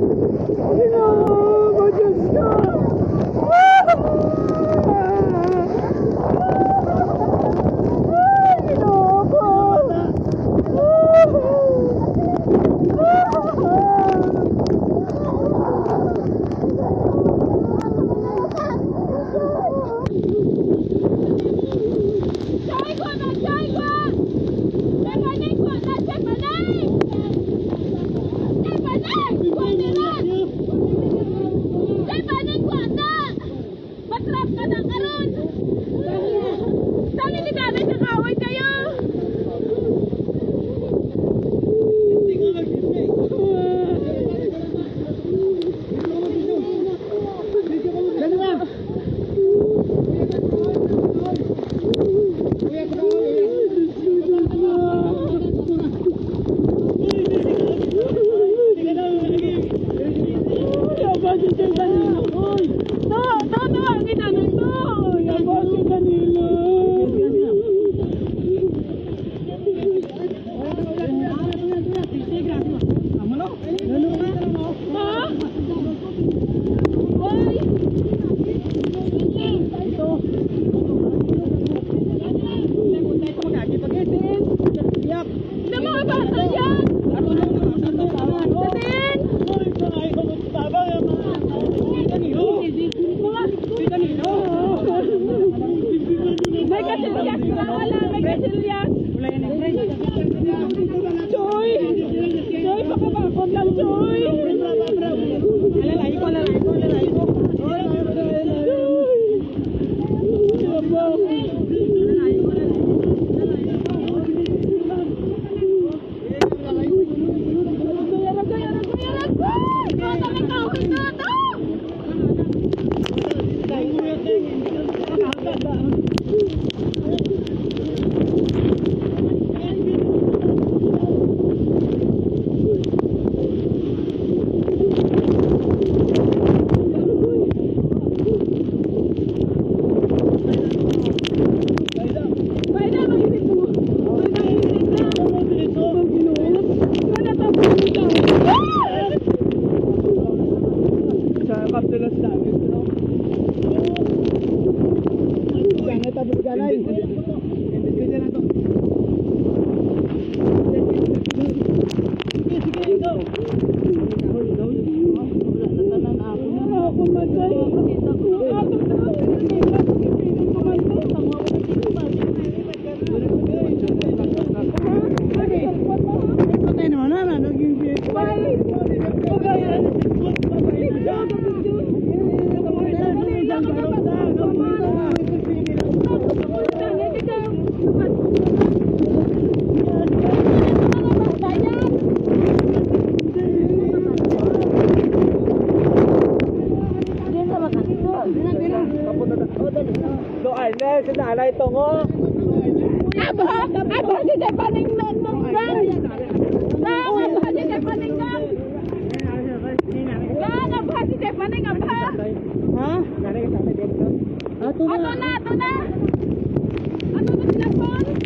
No, I just 妈妈等一 baba. नहीं Ay, sinalay to mo. Abo, abo di de paninggan mo bang? Bang, abo di de paninggan. Bang, abo di de paninggan ba? Ha? Ato na, ato na. Ato na sila phone.